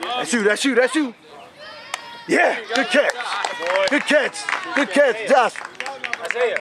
That's you, that's you, that's you. Yeah, good catch. Good catch. Good catch, Josh.